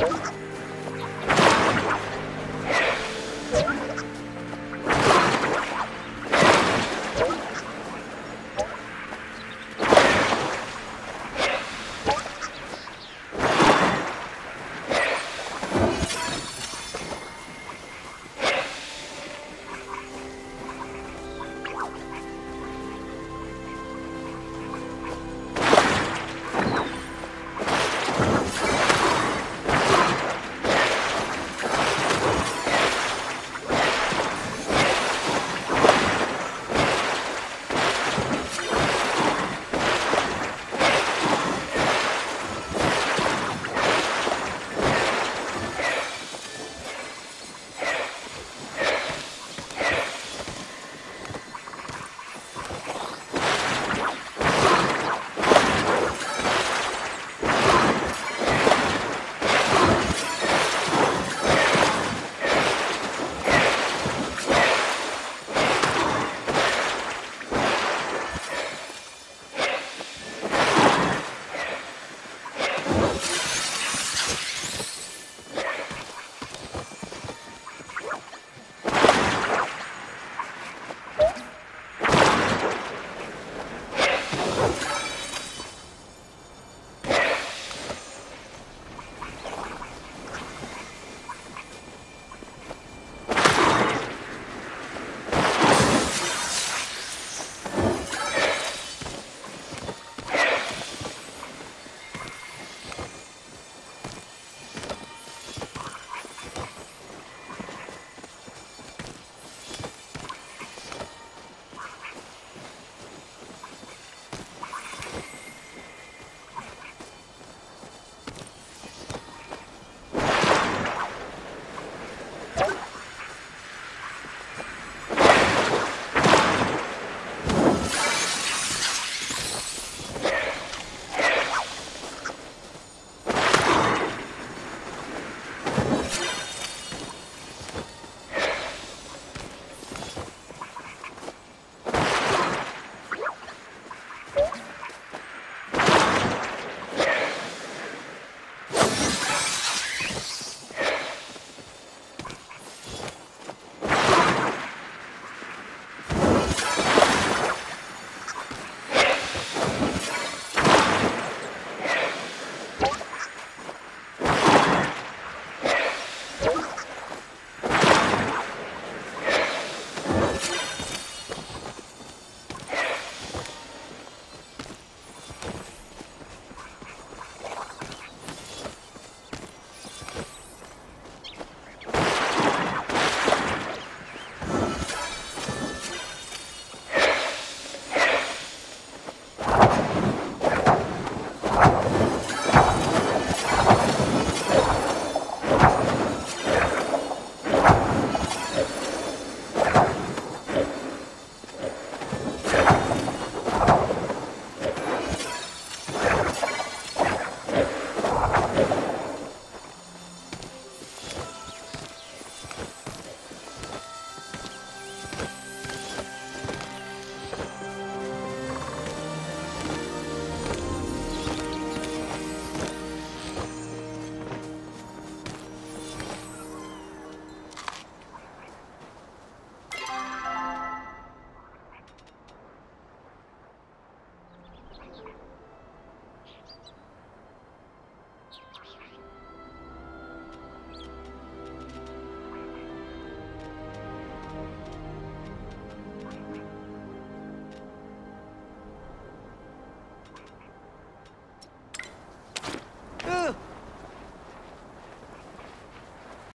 you